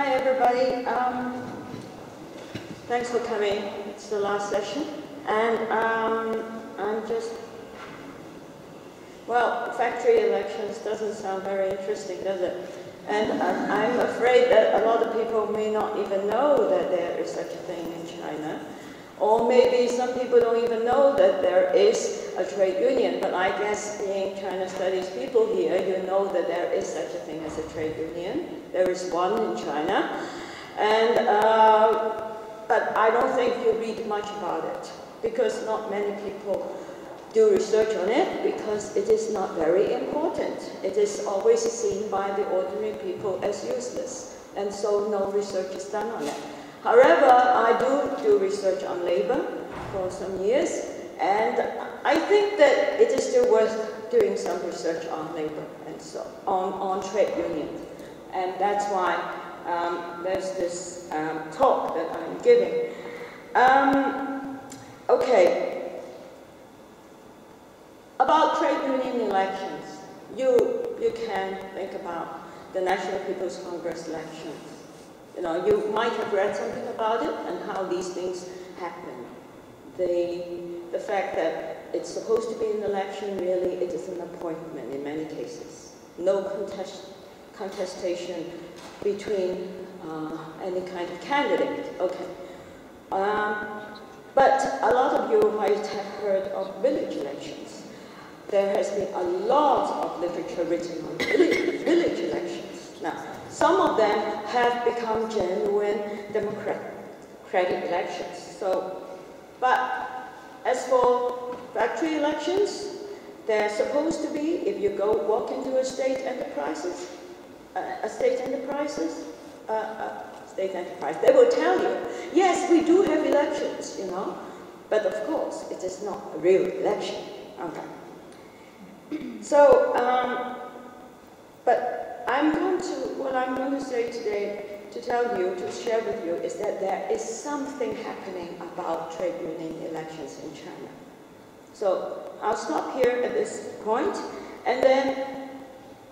everybody. Um, thanks for coming. It's the last session. And um, I'm just, well, factory elections doesn't sound very interesting, does it? And I'm afraid that a lot of people may not even know that there is such a thing in China. Or maybe some people don't even know that there is a trade union, but I guess being China Studies people here, you know that there is such a thing as a trade union. There is one in China. And, uh, but I don't think you read much about it because not many people do research on it because it is not very important. It is always seen by the ordinary people as useless. And so no research is done on it. However, I do do research on labor for some years, and I think that it is still worth doing some research on labor and so on, on trade unions. And that's why um, there's this um, talk that I'm giving. Um, okay, about trade union elections, you, you can think about the National People's Congress elections. You know, you might have read something about it and how these things happen. The, the fact that it's supposed to be an election, really, it is an appointment in many cases. No contest, contestation between uh, any kind of candidate. Okay. Um, but a lot of you might have heard of village elections. There has been a lot of literature written on village, village elections. Some of them have become genuine democratic elections. So, but as for factory elections, they're supposed to be, if you go walk into a state enterprises, uh, a state enterprises, uh, uh, state enterprise, they will tell you, yes, we do have elections, you know, but of course, it is not a real election. Okay. So, um, but I'm going to, what I'm going to say today, to tell you, to share with you, is that there is something happening about trade union elections in China. So I'll stop here at this point, and then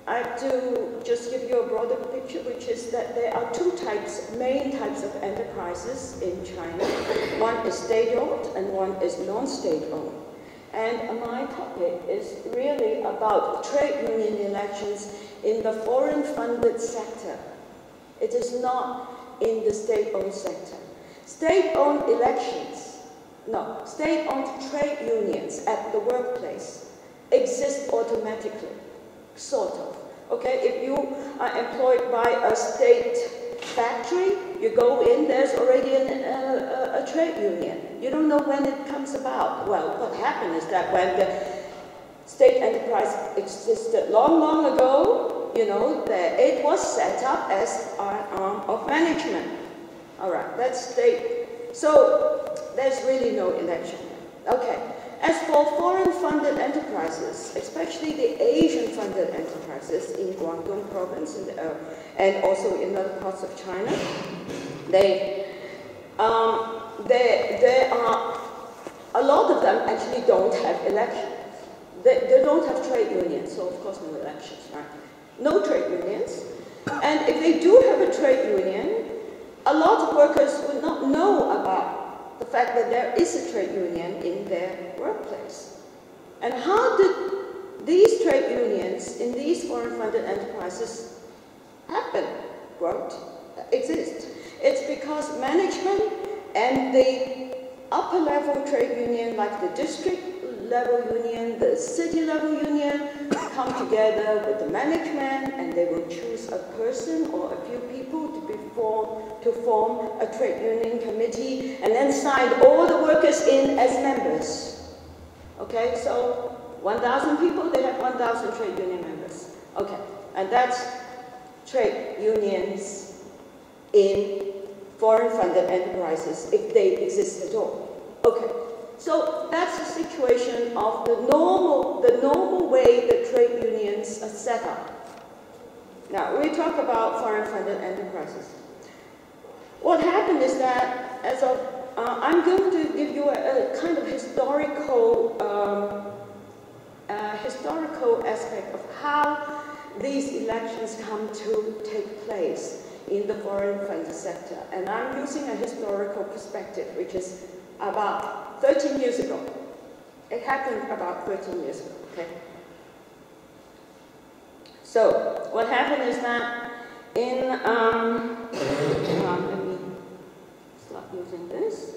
I to just give you a broader picture, which is that there are two types, main types of enterprises in China. One is state-owned and one is non-state-owned. And my topic is really about trade union elections in the foreign-funded sector. It is not in the state-owned sector. State-owned elections, no, state-owned trade unions at the workplace exist automatically, sort of. Okay, if you are employed by a state factory, you go in, there's already an, a, a, trade union. You don't know when it comes about. Well, what happened is that when the state enterprise existed long, long ago, you know, the, it was set up as an arm of management. All right, that's state. So there's really no election. Okay. As for foreign-funded enterprises, especially the Asian-funded enterprises in Guangdong province and, uh, and, also in other parts of China, they, um, they, they are, a lot of them actually don't have elections. They, they don't have trade unions, so of course no elections, right? No trade unions. And if they do have a trade union, a lot of workers would not know about the fact that there is a trade union in their workplace. And how did these trade unions in these foreign-funded enterprises happen, quote, exist? It's because management and the upper level trade union, like the district level union, the city level union, come together with the management and they will choose a person or a few people to be to form a trade union committee and then sign all the workers in as members. Okay, so 1,000 people, they have 1,000 trade union members. Okay, and that's trade unions in foreign-funded enterprises, if they exist at all. Okay, so that's the situation of the normal, the normal way that trade unions are set up. Now, we talk about foreign-funded enterprises. What happened is that, as of, uh, I'm going to give you a, a kind of historical, um, historical aspect of how these elections come to take place in the foreign funded sector. And I'm using a historical perspective, which is about 13 years ago. It happened about 13 years ago, okay? So, what happened is that in, um, let me start using this.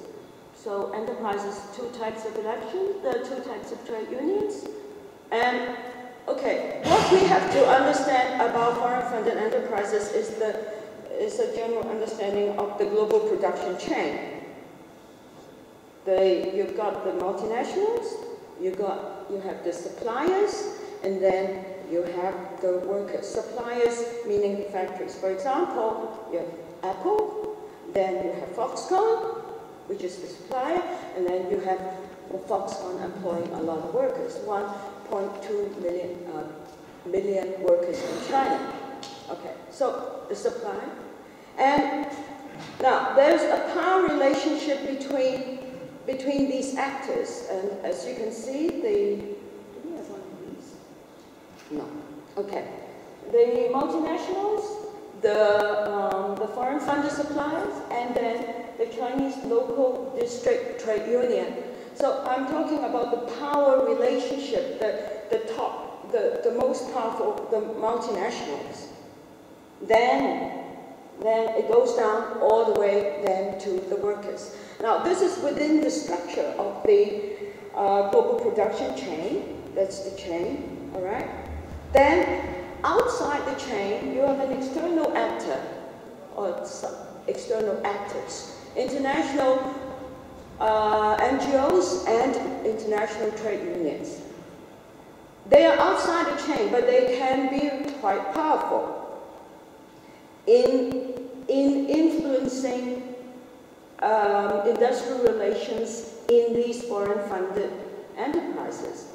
So, enterprises, two types of election, there are two types of trade unions. And, okay, what we have to understand about foreign funded enterprises is the is a general understanding of the global production chain. You've got the multinationals, you got you have the suppliers, and then you have the workers. Suppliers meaning the factories. For example, you have Apple, then you have Foxconn, which is the supplier, and then you have Foxconn employing a lot of workers, 1.2 million, uh, million workers in China. Okay, so the supply. And now there's a power relationship between between these actors, and as you can see, the? No. Okay. The multinationals, the um, the foreign funded suppliers, and then the Chinese local district trade union. So I'm talking about the power relationship, the the top, the the most powerful, the multinationals. Then then it goes down all the way then to the workers. Now this is within the structure of the uh, global production chain. That's the chain, all right? Then outside the chain, you have an external actor or external actors, international uh, NGOs and international trade unions. They are outside the chain, but they can be quite powerful in, in influencing um, industrial relations in these foreign funded enterprises.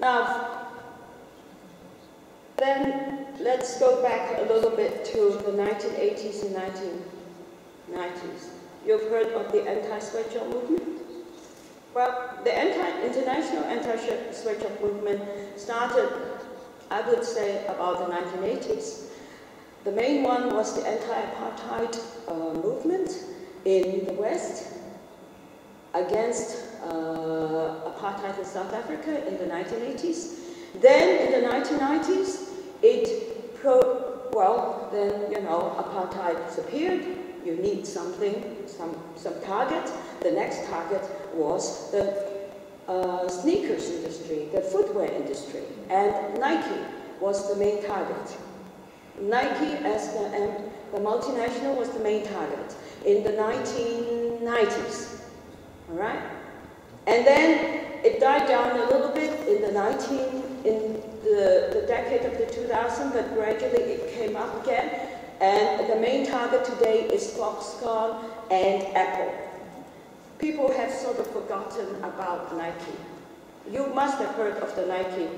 Now, then let's go back a little bit to the 1980s and 1990s. You've heard of the anti-sweatshop movement? Well, the anti international anti-sweatshop movement started, I would say, about the 1980s. The main one was the anti-apartheid uh, movement in the West against uh, apartheid in South Africa in the 1980s. Then in the 1990s, it pro well, then, you know, apartheid disappeared. You need something, some, some target. The next target was the uh, sneakers industry, the footwear industry, and Nike was the main target. Nike as the, um, the multinational was the main target in the 1990s, all right? And then it died down a little bit in the 19, in the, the decade of the 2000, but gradually it came up again. And the main target today is Foxconn and Apple people have sort of forgotten about Nike. You must have heard of the Nike,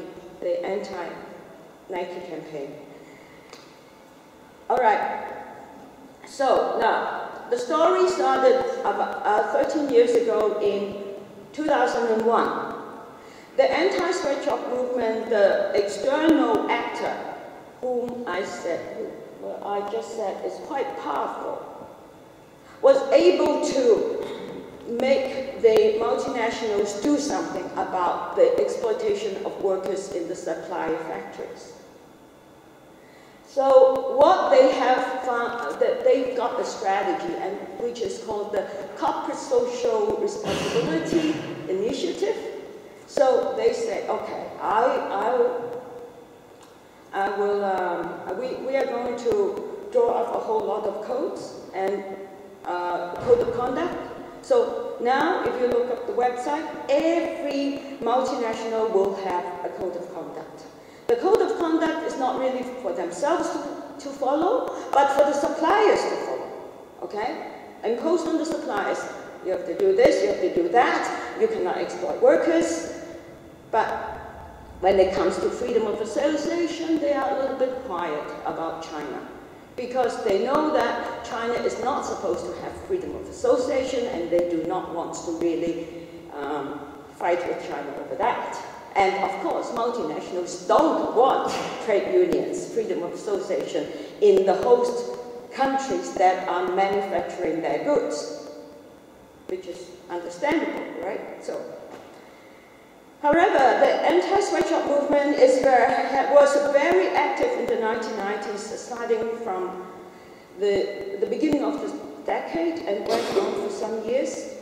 the anti-Nike campaign. All right. So now, the story started about uh, 13 years ago in 2001. The anti-sweatshop movement, the external actor, whom I said, well, I just said is quite powerful, was able to make the multinationals do something about the exploitation of workers in the supply factories. So what they have found, that they've got a strategy, and which is called the Corporate Social Responsibility Initiative. So they say, okay, I, I I will um, we, we are going to draw up a whole lot of codes and uh, code of conduct so now, if you look up the website, every multinational will have a code of conduct. The code of conduct is not really for themselves to, to follow, but for the suppliers to follow. Okay? Imposed on the suppliers. You have to do this, you have to do that, you cannot exploit workers. But when it comes to freedom of association, they are a little bit quiet about China because they know that China is not supposed to have freedom of association and they do not want to really um, fight with China over that. And of course, multinationals don't want trade unions, freedom of association, in the host countries that are manufacturing their goods, which is understandable, right? So, however, the anti-sweatshop movement is very, was very active in the 1990s, starting from the, the beginning of the decade and went on for some years.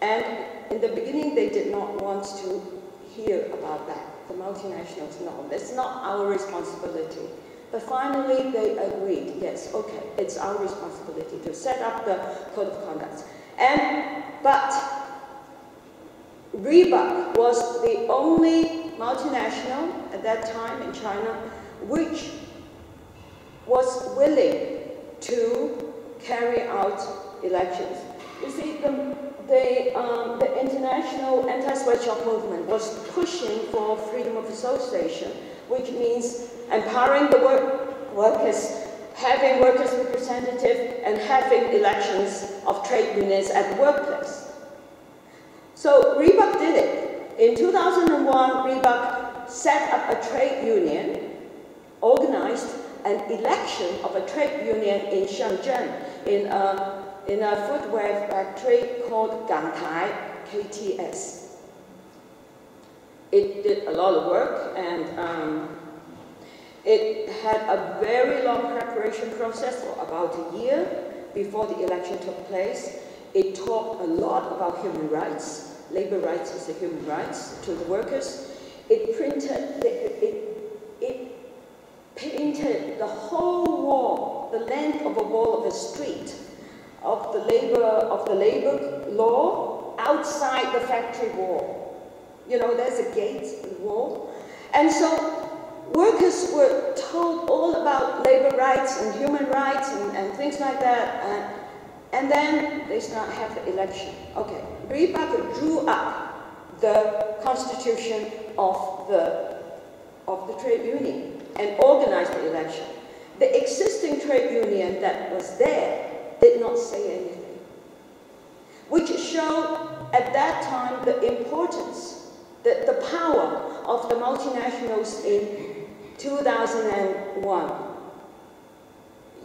And in the beginning, they did not want to hear about that. The multinationals, no, that's not our responsibility. But finally, they agreed, yes, okay, it's our responsibility to set up the code of conduct. And, but Reebok was the only multinational at that time in China which was willing to carry out elections. You see, the, the, um, the international anti-sweatshop movement was pushing for freedom of association, which means empowering the work, workers, having workers' representative, and having elections of trade unions at the workplace. So Reebok did it. In 2001, Reebok set up a trade union, organized an election of a trade union in Shenzhen, in a, in a footwear factory called Gantai KTS. It did a lot of work and um, it had a very long preparation process for about a year before the election took place. It talked a lot about human rights. Labor rights as a human rights to the workers. It printed, it, it painted the whole wall, the length of a wall of a street of the labor of the labor law outside the factory wall. You know, there's a gate in the wall. And so workers were told all about labor rights and human rights and, and things like that. And, and then they start have the election. Okay, Reebok drew up the constitution of the, of the trade union and organized the election. The existing trade union that was there did not say anything, which showed at that time the importance, the, the power of the multinationals in 2001.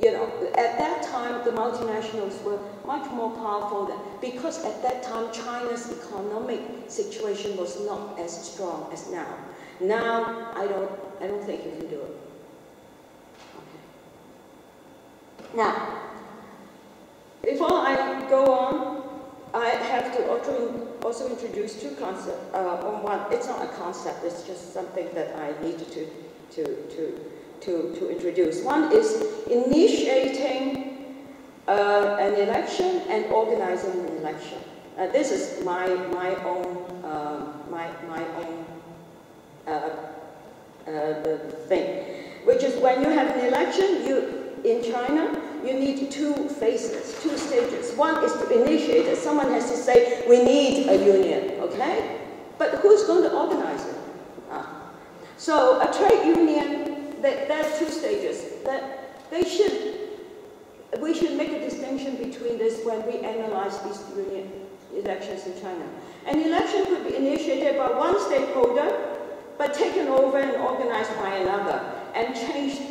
You know, at that time, the multinationals were much more powerful than, because at that time, China's economic situation was not as strong as now. Now, I don't, I don't think you can do it. Okay. Now, before I go on, I have to also, also introduce two concepts. Uh, one, it's not a concept, it's just something that I needed to to, to, to, to introduce. One is initiating uh, an election and organizing an election. Uh, this is my, my own, uh, my, my own Uh, uh, thing, which is when you have an election, you, in China, you need two phases, two stages. One is to initiate it. Someone has to say, we need a union, okay? But who's going to organize it? Ah. So a trade union, there are two stages. That they should, we should make a distinction between this when we analyze these union elections in China. An election could be initiated by one stakeholder, but taken over and organized by another, and changed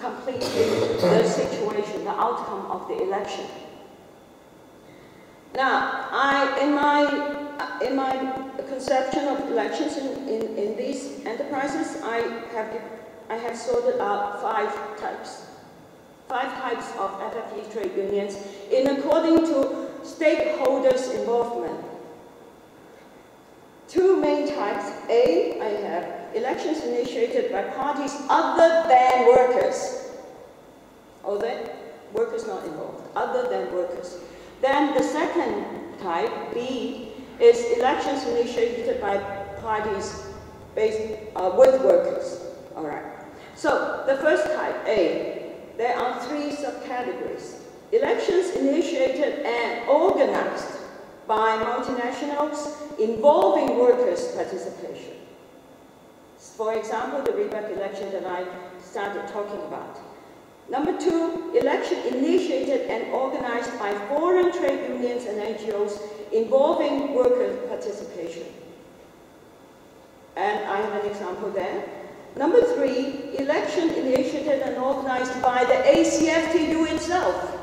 completely the situation, the outcome of the election. Now, I, in my, in my conception of elections in, in, in these enterprises, I have, I have sorted out five types. Five types of FFE trade unions in according to stakeholders' involvement. Two main types. A, I have elections initiated by parties other than workers. Or that workers not involved, other than workers. Then the second type, B, is elections initiated by parties based uh, with workers. All right. So the first type, A, there are three subcategories. Elections initiated and organized by multinationals involving workers' participation. For example, the Reebok election that I started talking about. Number two, election initiated and organized by foreign trade unions and NGOs involving worker participation. And I have an example there. Number three, election initiated and organized by the ACFTU itself,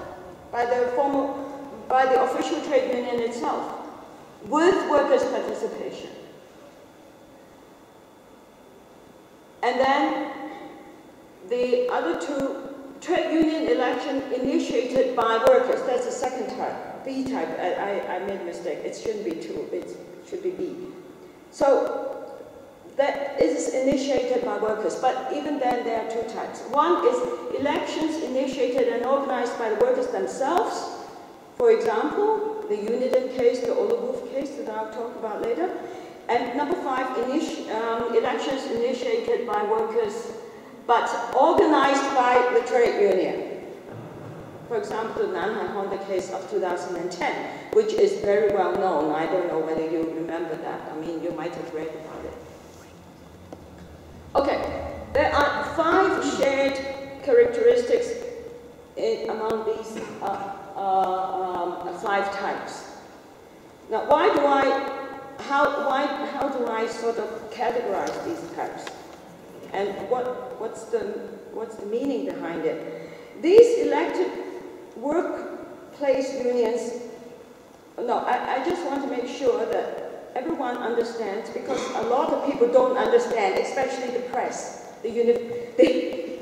by the formal, by the official trade union itself, with workers' participation. And then the other two, trade union election initiated by workers, that's the second type, B type, I, I, I made a mistake, it shouldn't be two, it should be B. So that is initiated by workers, but even then there are two types. One is elections initiated and organized by the workers themselves. For example, the Uniden case, the Ole Wolff case that I'll talk about later. And number five, um, elections initiated by workers, but organized by the trade union. For example, the Nanhai Honda case of 2010, which is very well known. I don't know whether you remember that. I mean, you might have read about it. Okay, there are five shared characteristics in, among these uh, uh, um, five types. Now, why do I, how, why, how do I sort of categorize these types? And what, what's, the, what's the meaning behind it? These elected workplace unions, no, I, I just want to make sure that everyone understands because a lot of people don't understand, especially the press. The, the,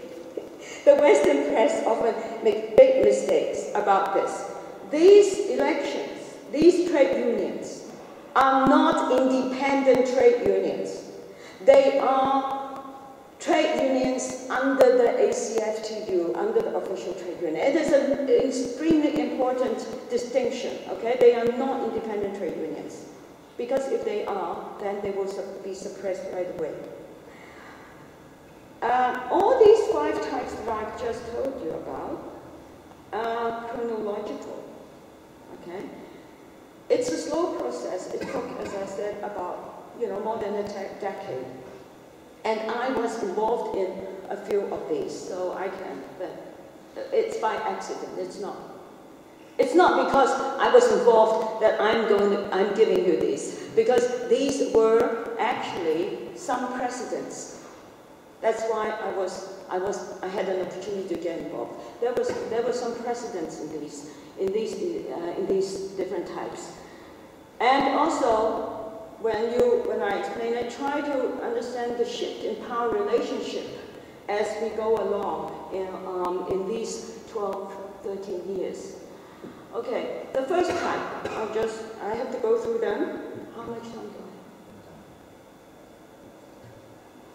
the Western press often make big mistakes about this. These elections, these trade unions, are not independent trade unions. They are trade unions under the ACFTU, under the official trade union. It is an extremely important distinction, okay? They are not independent trade unions. Because if they are, then they will be suppressed right away. Uh, all these five types that I've just told you about are chronological. Okay? It's a slow process. It took, as I said, about you know more than a decade. And I was involved in a few of these, so I can, but It's by accident. It's not it's not because I was involved that I'm going to, I'm giving you these, because these were actually some precedents. That's why I was, I was, I had an opportunity to get involved. There was, there were some precedents in these, in these, uh, in these different types. And also, when you, when I explain, I try to understand the shift in power relationship as we go along in, um, in these 12, 13 years. Okay, the first type, I'll just, I have to go through them. How much time do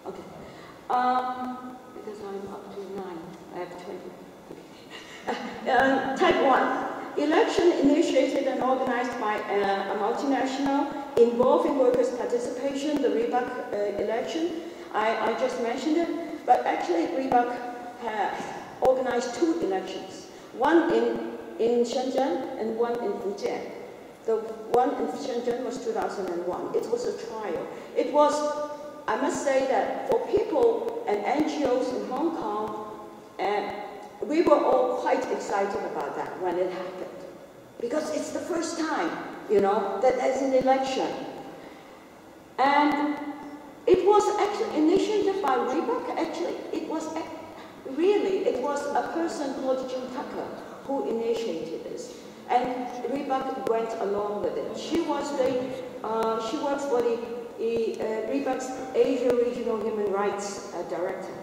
I have? Okay. Um, I'm up to nine, I have 20. Okay. uh, type one, election initiated and organized by uh, a multinational involving workers' participation, the Reebok uh, election. I, I just mentioned it, but actually Reebok has organized two elections. One in in Shenzhen and one in Fujian. The one in Shenzhen was 2001. It was a trial. It was, I must say that for people and NGOs in Hong Kong, uh, we were all quite excited about that when it happened. Because it's the first time, you know, that there's an election. And it was actually initiated by Reebok. Actually, it was really, it was a person called Jill Tucker who initiated this. And Reebok went along with it. She was the, uh, she works for the, the uh, Asia Regional Human Rights uh, Director.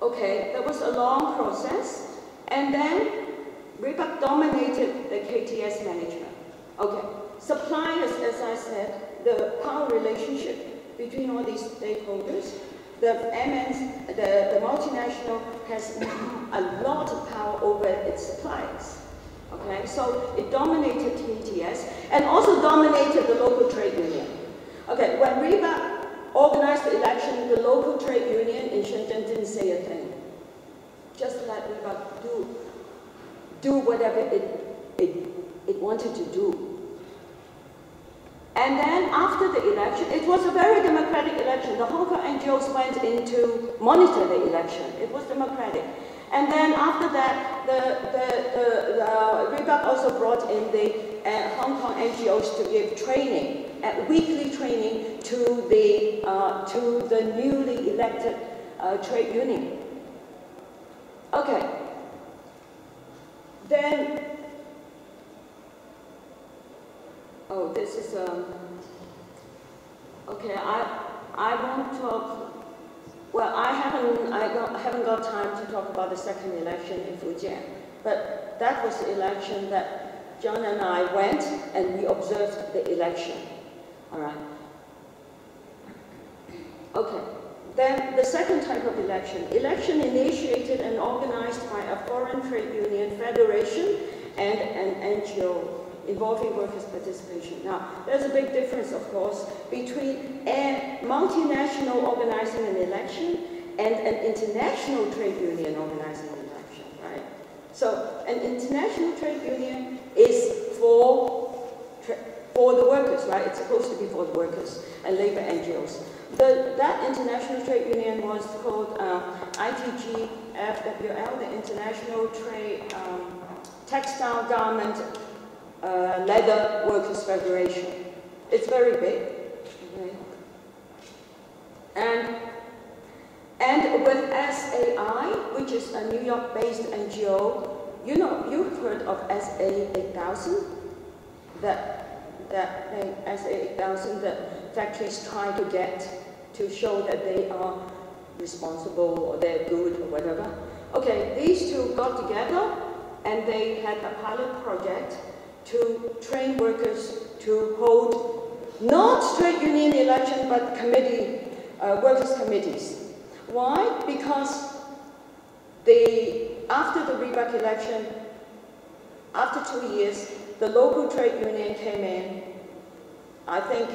Okay, that was a long process. And then Reebok dominated the KTS management. Okay, suppliers, as I said, the power relationship between all these stakeholders the MNs, the, the multinational has a lot of power over its suppliers. Okay, so it dominated KTS and also dominated the local trade union. Okay, when Reebok organized the election, the local trade union in Shenzhen didn't say a thing. Just let Reebok do, do whatever it, it, it wanted to do. And then after the election, it was a very democratic election. The Hong Kong NGOs went in to monitor the election. It was democratic. And then after that, the, the, the, the Reebok also brought in the uh, Hong Kong NGOs to give training at weekly training to the, uh, to the newly elected uh, trade union. Okay. Then, oh, this is, um, okay, I, I won't talk, well, I haven't, I got, haven't got time to talk about the second election in Fujian, but that was the election that John and I went and we observed the election, all right? Okay. Then the second type of election, election initiated and organized by a foreign trade union federation and an NGO involving workers' participation. Now, there's a big difference, of course, between a multinational organizing an election and an international trade union organizing an election, right? So, an international trade union is for for the workers, right? It's supposed to be for the workers and labor NGOs. The, that international trade union was called uh, ITG the International Trade um, Textile Garment uh, Leather Workers Federation. It's very big. And, and with SAI, which is a New York-based NGO, you know, you've heard of SA 8000? That, that SA 8000 that factories try to get to show that they are responsible or they're good or whatever. Okay, these two got together and they had a pilot project to train workers to hold not trade union election but committee, uh, workers committees. Why? Because the, after the Reebok election, after two years, the local trade union came in, I think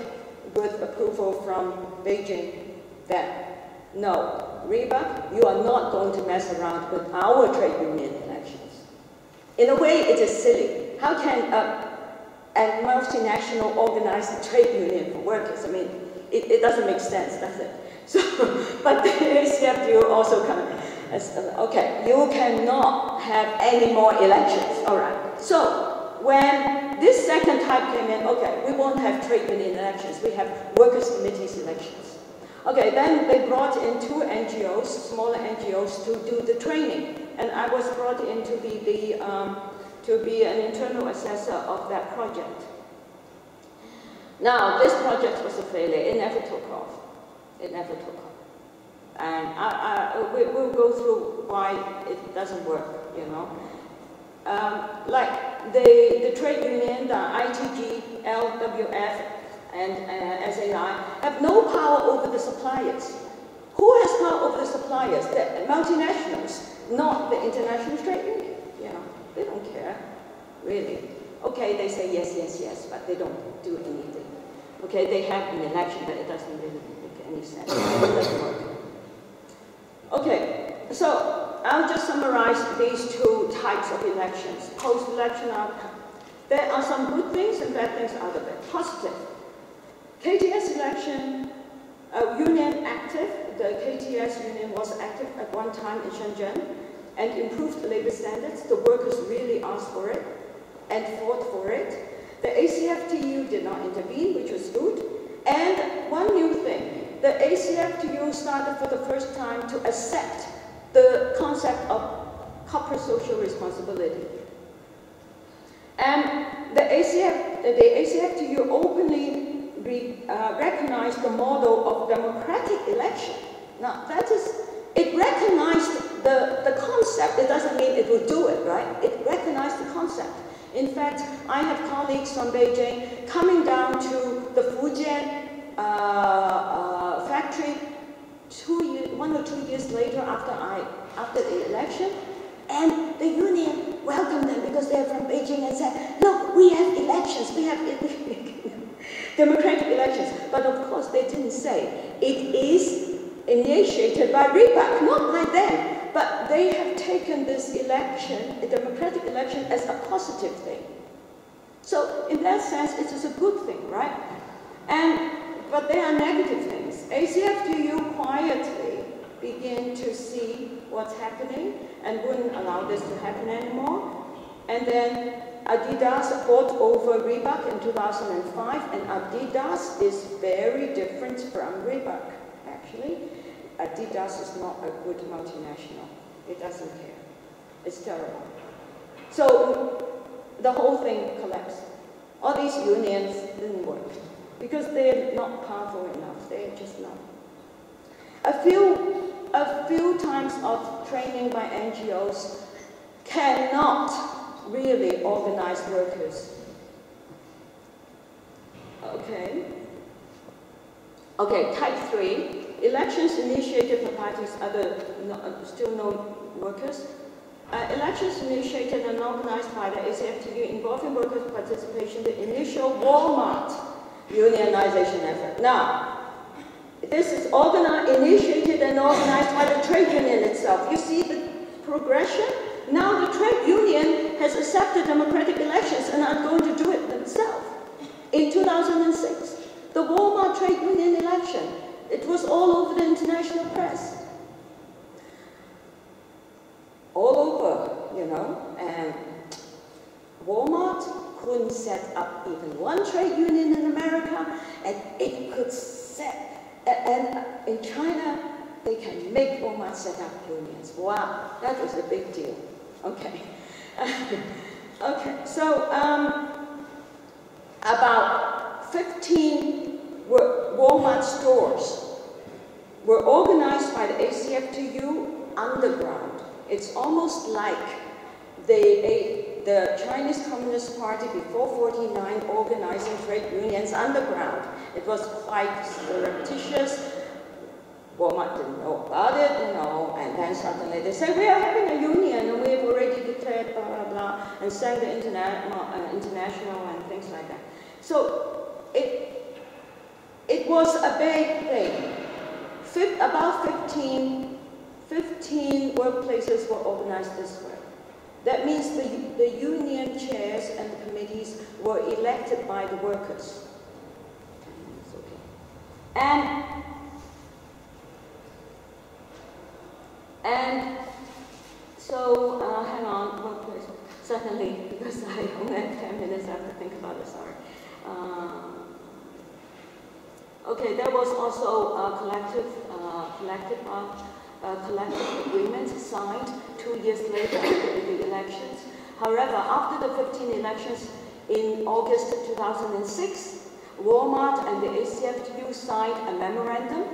with approval from Beijing that no, Reebok, you are not going to mess around with our trade union elections. In a way, it is silly. How can a, a multinational organize a trade union for workers? I mean, it, it doesn't make sense, does it? So, but the ACFTU also come, okay, you cannot have any more elections, all right. So, when this second type came in, okay, we won't have trade union elections, we have workers' committees elections. Okay, then they brought in two NGOs, smaller NGOs, to do the training. And I was brought in to be, the, um, to be an internal assessor of that project. Now, this project was a failure. It never took off. It never took off. And I, I, we, will go through why it doesn't work, you know. Um, like the, the trade union, the ITG, LWF, and uh, SAI have no power over the suppliers. Who has power over the suppliers? The multinationals, not the international trade union. They don't care, really. Okay, they say yes, yes, yes, but they don't do anything. Okay, they have an election, but it doesn't really make any sense. Okay, so I'll just summarize these two types of elections, post-election outcome. There are some good things and bad things out of it. Positive. KTS election, uh, union active, the KTS union was active at one time in Shenzhen and improved labor standards. The workers really asked for it and fought for it. The ACFTU did not intervene, which was good. And one new thing, the ACFTU started for the first time to accept the concept of corporate social responsibility. And the ACF, the ACFTU openly re, uh, recognized the model of democratic election. Now, that is, it recognized the, the concept. It doesn't mean it will do it, right? It recognized the concept. In fact, I have colleagues from Beijing coming down to the Fujian uh, uh, factory two years, one or two years later after I, after the election, and the union welcomed them because they're from Beijing and said, look, we have elections, we have democratic elections. But of course, they didn't say it is initiated by Reebok, not by them. But they have taken this election, a democratic election, as a positive thing. So in that sense, it is a good thing, right? And but there are negative things. ACFTU quietly begin to see what's happening and wouldn't allow this to happen anymore. And then Adidas bought over Reebok in 2005, and Adidas is very different from Reebok, actually. Adidas is not a good multinational. It doesn't care. It's terrible. So the whole thing collapsed. All these unions didn't work because they're not powerful enough. They're just not. A few, a few times of training by NGOs cannot really organize workers. Okay. Okay, type three, elections initiated by parties other, no, still known workers. Uh, elections initiated and organized by the ACFTU involving workers' participation the initial Walmart unionization effort. Now, this is organized, initiated and organized by the trade union itself. You see the progression? Now the trade union has accepted democratic elections and are going to do it themselves. In 2006, the Walmart trade union election, it was all over the international press. All over, you know, and Walmart couldn't set up even one trade union in America, and it could set, and in China, they can make Walmart set up unions. Wow, that was a big deal. Okay. okay, so um, about 15 Walmart stores were organized by the ACFTU underground. It's almost like the, the Chinese Communist Party before 49 organizing trade unions underground. It was quite surreptitious, Walmart didn't know about it, you know, and then suddenly they say, we are having a union and we've already declared blah, blah, blah, and send the interna uh, international and things like that. So it, it was a big thing. About 15, 15 workplaces were organized this way. That means the, the union chairs and the committees were elected by the workers. And And so, uh, hang on, one place. Certainly, because I only have 10 minutes, I have to think about it, sorry. Uh, okay, there was also a collective, uh, collective, uh, collective agreement signed two years later after the elections. However, after the 15 elections in August 2006, Walmart and the ACFTU signed a memorandum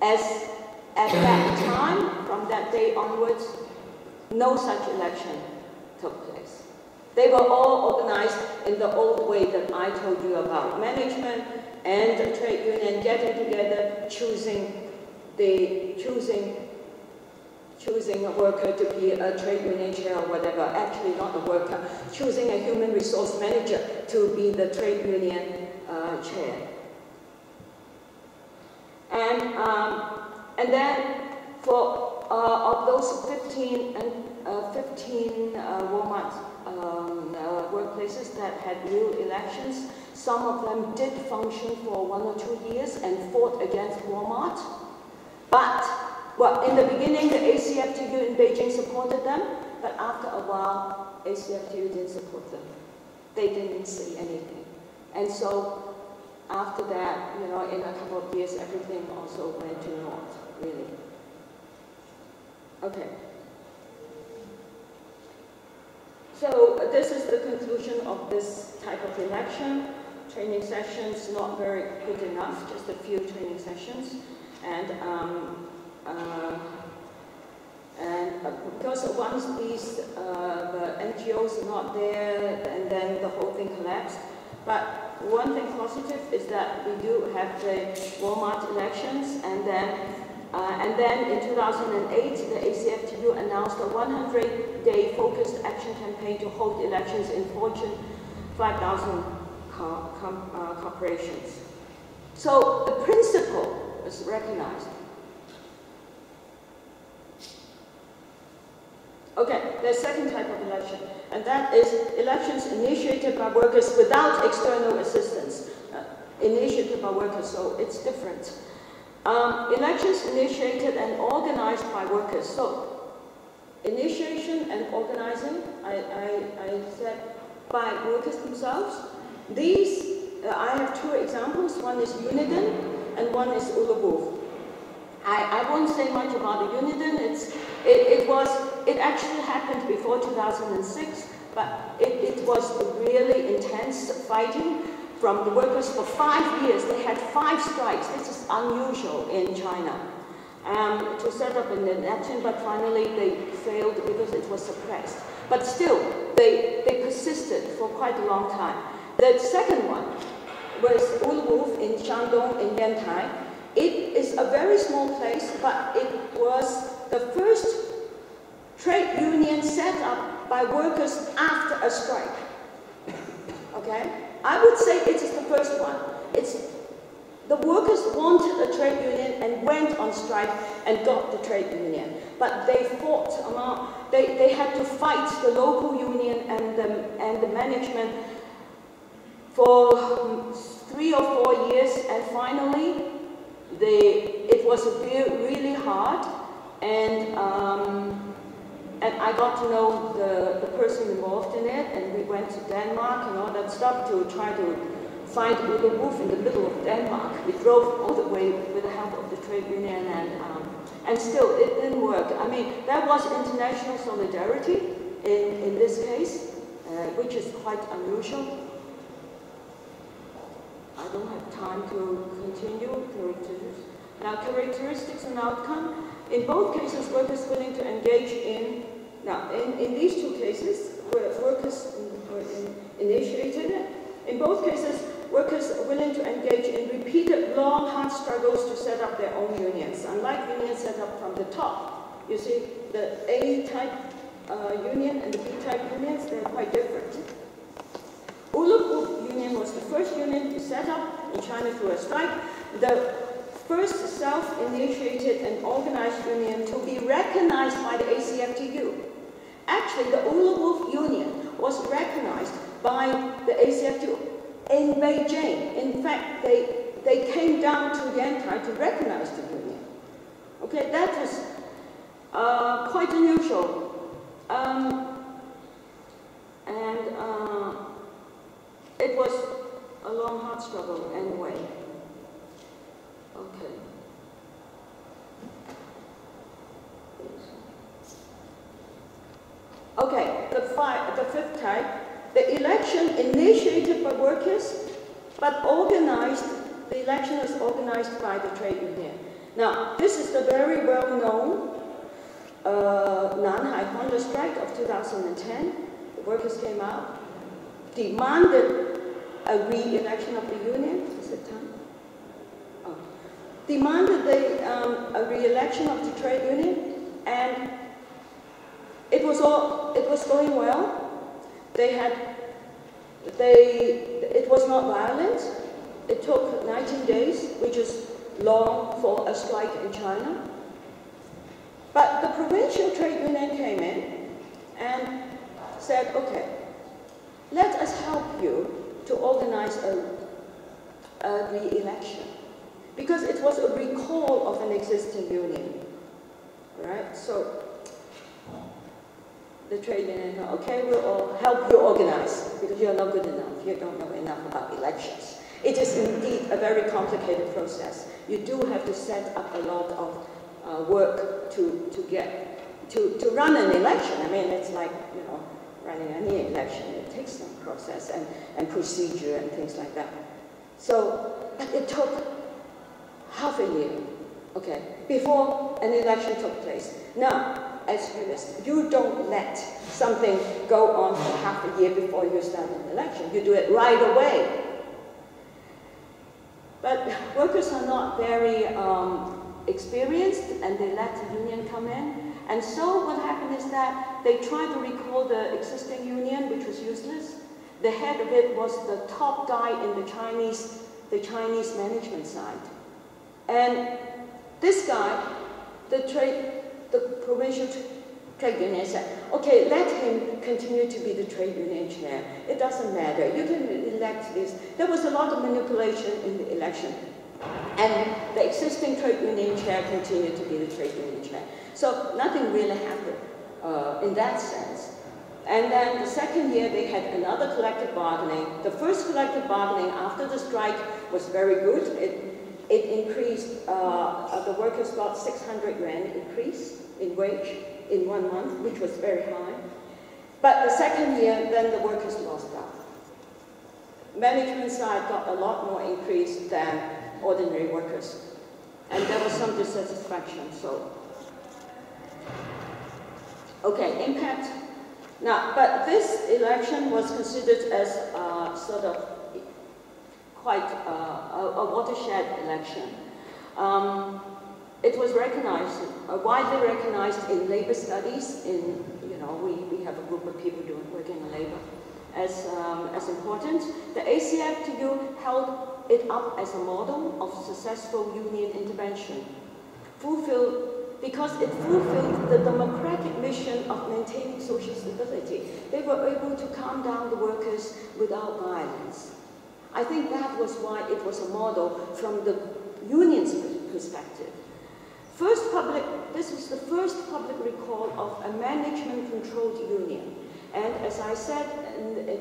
as at that time, from that day onwards, no such election took place. They were all organized in the old way that I told you about. Management and the trade union getting together, choosing the choosing choosing a worker to be a trade union chair or whatever, actually not a worker, choosing a human resource manager to be the trade union uh, chair. And um, and then for uh, of those 15 and uh, 15 uh, Walmart um, uh, workplaces that had new elections, some of them did function for one or two years and fought against Walmart. But well, in the beginning, the ACFTU in Beijing supported them, but after a while, ACFTU didn't support them. They didn't say anything. And so after that, you know, in a couple of years, everything also went to north really. Okay. So this is the conclusion of this type of election. Training sessions not very good enough, just a few training sessions. And um, uh, and uh, because once these uh, the NGOs are not there, and then the whole thing collapsed. But one thing positive is that we do have the Walmart elections, and then uh, and then in 2008, the ACFTU announced a 100-day focused action campaign to hold elections in Fortune 5,000 co com uh, corporations. So the principle is recognized. Okay, the second type of election, and that is elections initiated by workers without external assistance. Uh, initiated by workers, so it's different. Um, elections initiated and organized by workers. So, initiation and organizing, I, I, I said by workers themselves. These, uh, I have two examples. One is Uniden and one is Ole Wolff. I, I won't say much about the Uniden. It's, it, it, was, it actually happened before 2006, but it, it was really intense fighting from the workers for five years. They had five strikes. This is unusual in China. Um, to set up an election, but finally they failed because it was suppressed. But still, they, they persisted for quite a long time. The second one was Ole Wolff in Shandong in Yantai. It is a very small place, but it was the first trade union set up by workers after a strike. Okay? I would say it is the first one. It's the workers wanted a trade union and went on strike and got the trade union. But they fought among, they, they had to fight the local union and the, and the management for three or four years and finally they, it was really hard and um, and I got to know the, the person involved in it, and we went to Denmark and all that stuff to try to find Ole Wolff in the middle of Denmark. We drove all the way with the help of the trade union, and, um, and still it didn't work. I mean, there was international solidarity in, in this case, uh, which is quite unusual. I don't have time to continue characteristics. Now, characteristics and outcome. In both cases, workers willing to engage in, now, in, in these two cases, workers initiated it, in both cases, workers willing to engage in repeated long, hard struggles to set up their own unions. Unlike unions set up from the top, you see, the A-type uh, union and the B-type unions, they're quite different. Ole Wolff Union was the first union to set up in China through a strike. The first self-initiated and organized union to be recognized by the ACFTU. Actually, the Ole Wolff Union was recognized by the ACFTU in Beijing. In fact, they, they came down to Yantai to recognize the union. Okay, that was uh, quite unusual. Um, and uh, it was a long, hard struggle anyway. Okay. Okay, the, five, the fifth type, the election initiated by workers, but organized, the election is organized by the trade union. Now, this is the very well-known uh, Nanhai Honda strike of 2010. The workers came out, demanded a re-election of the union. Is it time? demanded the, um, a re-election of the trade union, and it was all it was going well. They had they it was not violent. It took 19 days, which is long for a strike in China. But the provincial trade union came in and said, okay, let us help you to organize a, a re-election because it was a recall of an existing union, right? So the trade union okay, we'll help you organize because you're not good enough. You don't know enough about elections. It is indeed a very complicated process. You do have to set up a lot of uh, work to, to get, to, to run an election. I mean, it's like, you know, running any election. It takes some process and, and procedure and things like that. So, it took half a year, okay, before an election took place. Now, as jurists, you don't let something go on for half a year before you start an election. You do it right away. But workers are not very um, experienced and they let the union come in. And so what happened is that they tried to recall the existing union, which was useless. The head of it was the top guy in the Chinese, the Chinese management side. And this guy, the trade, the provincial trade union said, okay, let him continue to be the trade union chair. It doesn't matter. You can elect this. There was a lot of manipulation in the election. And the existing trade union chair continued to be the trade union chair. So nothing really happened uh, in that sense. And then the second year, they had another collective bargaining. The first collective bargaining after the strike was very good. It, it increased, uh, uh the workers got 600 rand increase in wage in one month, which was very high. But the second year, then the workers lost out. Management side got a lot more increase than ordinary workers. And there was some dissatisfaction, so. Okay, impact now, but this election was considered as uh, sort of quite uh, a, a, watershed election. Um, it was recognized, uh, widely recognized in labor studies, in, you know, we, we have a group of people doing, working in labor, as, um, as important. The ACFTU held it up as a model of successful union intervention, fulfilled because it fulfilled the democratic mission of maintaining social stability. They were able to calm down the workers without violence. I think that was why it was a model from the union's perspective. First public, this was the first public recall of a management-controlled union. And as I said,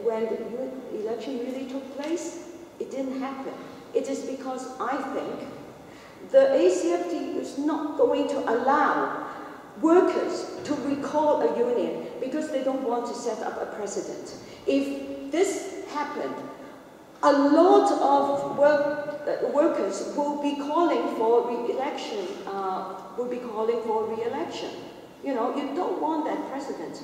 when the election really took place, it didn't happen. It is because I think the ACFT is not going to allow workers to recall a union because they don't want to set up a precedent. If this happened, a lot of work, uh, workers will be calling for re-election, uh, will be calling for re-election. You know, you don't want that precedent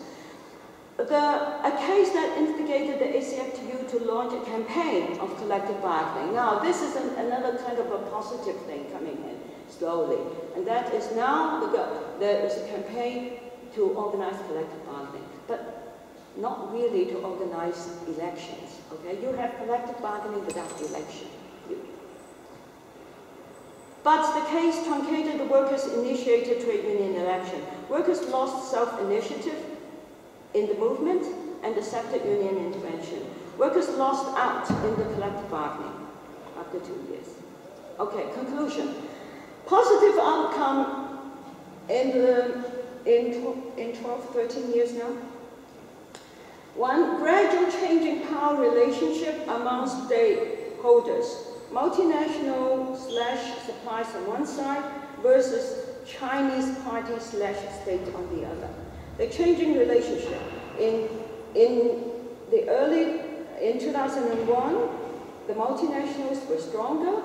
the, a case that instigated the ACFTU to launch a campaign of collective bargaining. Now, this is an, another kind of a positive thing coming in slowly, and that is now the, there is a campaign to organize collective bargaining, but not really to organize elections. Okay, you have collective bargaining without election. But the case truncated the workers' initiated trade union election. Workers lost self-initiative in the movement and the sector union intervention. Workers lost out in the collective bargaining after two years. Okay, conclusion. Positive outcome in, the, in, in 12, 13 years now. One, gradual change in power relationship among stakeholders. Multinational slash suppliers on one side versus Chinese party slash state on the other. The changing relationship. In, in the early, in 2001, the multinationals were stronger,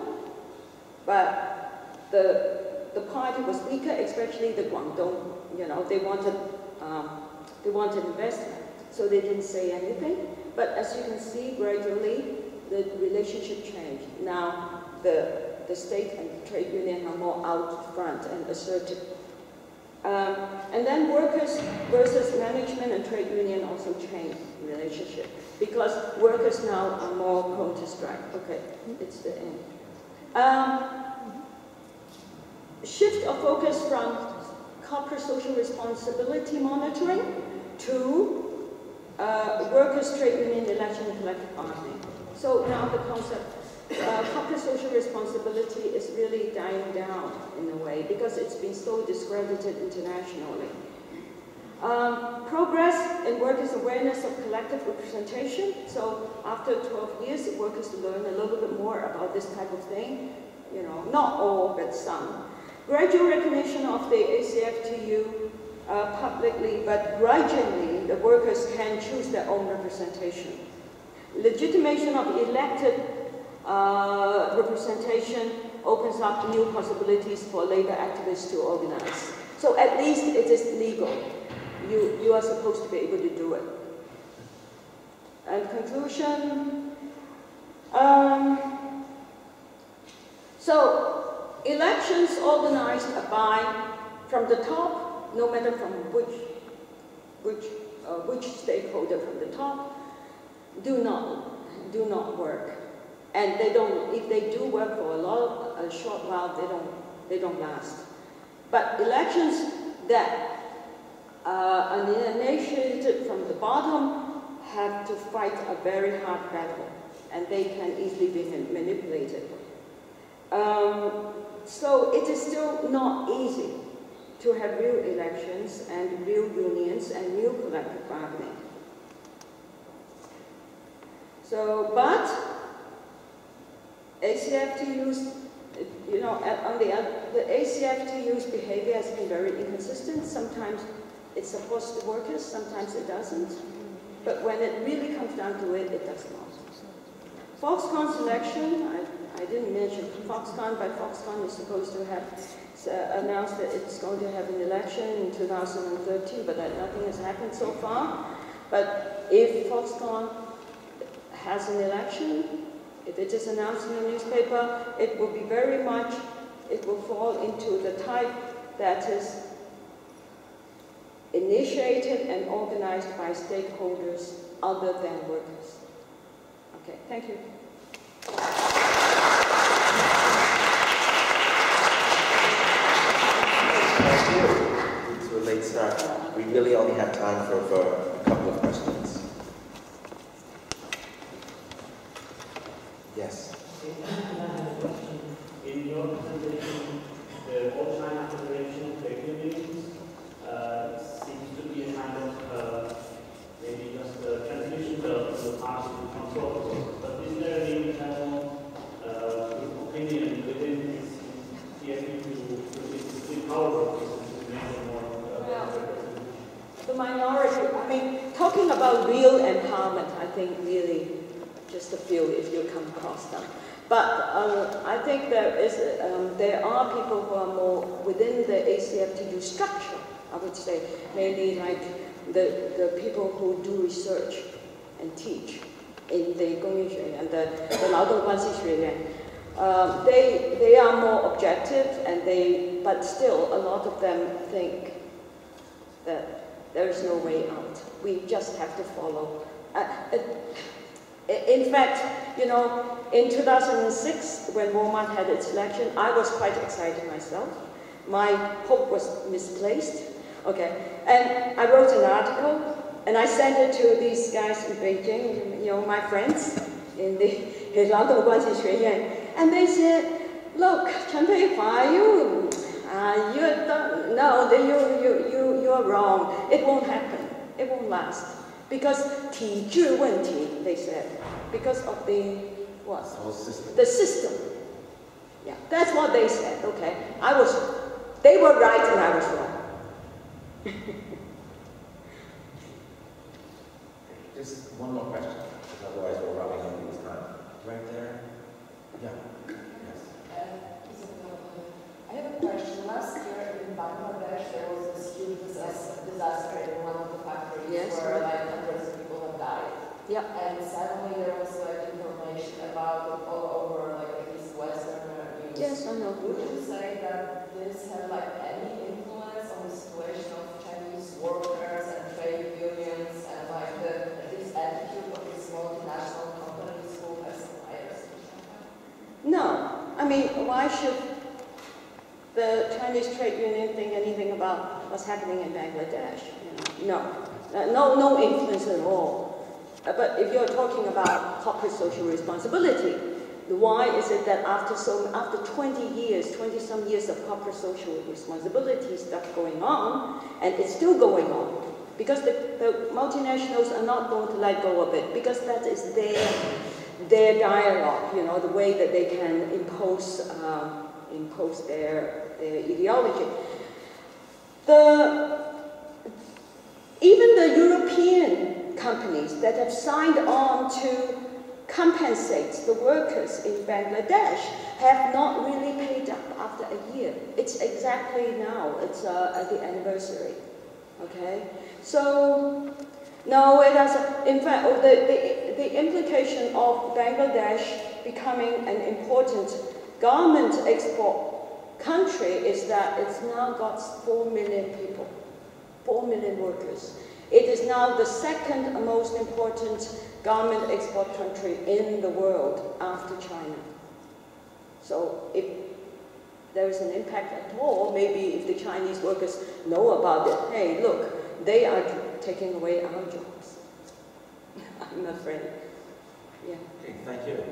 but the, the party was weaker, especially the Guangdong, you know, they wanted, um, they wanted investment, so they didn't say anything. But as you can see, gradually, the relationship changed. Now, the, the state and the trade union are more out front and assertive um, and then workers versus management and trade union also change relationship because workers now are more prone to strike. Okay, it's the end. Um, shift of focus from corporate social responsibility monitoring to uh, workers, trade union, election, collective bargaining. So now the concept uh, corporate social responsibility is really dying down in a way because it's been so discredited internationally. Um, progress in workers' awareness of collective representation. So after 12 years, workers learn a little bit more about this type of thing. You know, not all, but some. Gradual recognition of the ACFTU uh, publicly, but gradually, the workers can choose their own representation. Legitimation of elected uh, representation opens up new possibilities for labor activists to organize. So at least it is legal. You, you are supposed to be able to do it. And conclusion, um, so elections organized by, from the top, no matter from which, which, uh, which stakeholder from the top, do not, do not work. And they don't, if they do work for a, lot, a short while, they don't, they don't last. But elections that uh, are initiated from the bottom have to fight a very hard battle, and they can easily be manipulated. Um, so it is still not easy to have real elections and real unions and real collective bargaining. So, but ACFTU's, you know, on the, the ACFTU's behavior has been very inconsistent. Sometimes it supports the workers, sometimes it doesn't. But when it really comes down to it, it does not. Foxconn selection, I, I didn't mention Foxconn, but Foxconn is supposed to have uh, announced that it's going to have an election in 2013, but that nothing has happened so far. But if Foxconn has an election, if it is announced in the newspaper, it will be very much, it will fall into the type that is initiated and organized by stakeholders other than workers. Okay, thank you. Thank you. It's late start. We really only have time for, for a couple of questions. Way out. We just have to follow. Uh, in fact, you know, in 2006, when Walmart had its election, I was quite excited myself. My hope was misplaced. Okay, and I wrote an article, and I sent it to these guys in Beijing, you know, my friends in the London and they said, look, Chen Peihua, you, uh, you don't, no, you, you, you, you are wrong. It won't happen It won't last. Because 体制问题, they said, because of the what? System. The system. Yeah, that's what they said. Okay, I was. They were right and I was wrong. Just one more question, otherwise we're running out of time. Right there. Yeah. Yeah. And suddenly there was like information about all over like at least Western news. Yes, I know. Would you say that this had like any influence on the situation of Chinese workers and trade unions and like the this attitude of these multinational companies who have suppliers No. I mean, why should the Chinese trade union think anything about what's happening in Bangladesh. You know? No, uh, no, no influence at all. Uh, but if you're talking about corporate social responsibility, why is it that after so after 20 years, 20 some years of corporate social responsibility stuff going on, and it's still going on, because the, the multinationals are not going to let go of it, because that is their their dialogue, you know, the way that they can impose um, impose their uh, ideology. The, even the European companies that have signed on to compensate the workers in Bangladesh have not really paid up after a year. It's exactly now, it's uh, at the anniversary, okay? So, no, it has, in fact, oh, the, the, the implication of Bangladesh becoming an important garment export country is that it's now got 4 million people, 4 million workers. It is now the second most important garment export country in the world after China. So if there is an impact at all, maybe if the Chinese workers know about it, hey, look, they are taking away our jobs. I'm afraid. Yeah. Okay, thank you.